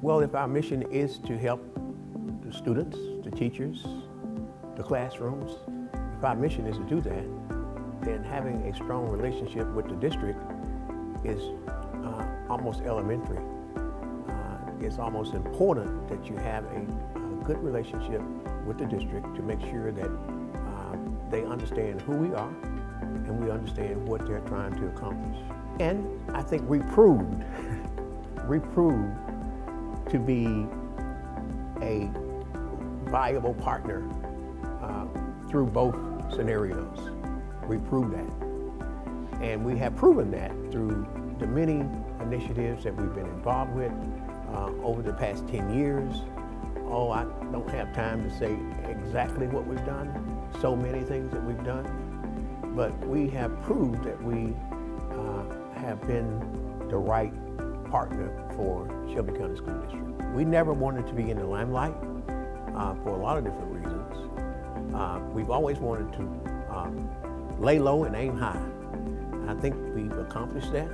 Well, if our mission is to help the students, the teachers, the classrooms, if our mission is to do that, then having a strong relationship with the district is uh, almost elementary. Uh, it's almost important that you have a, a, good relationship with the district to make sure that uh, they understand who we are and we understand what they're trying to accomplish. And I think we proved, we proved to be a viable partner uh, through both scenarios. We proved that. And we have proven that through the many initiatives that we've been involved with uh, over the past 10 years. Oh, I don't have time to say exactly what we've done, so many things that we've done, but we have proved that we uh, have been the right partner for Shelby County School District. We never wanted to be in the limelight uh, for a lot of different reasons. Uh, we've always wanted to um, lay low and aim high. I think we've accomplished that.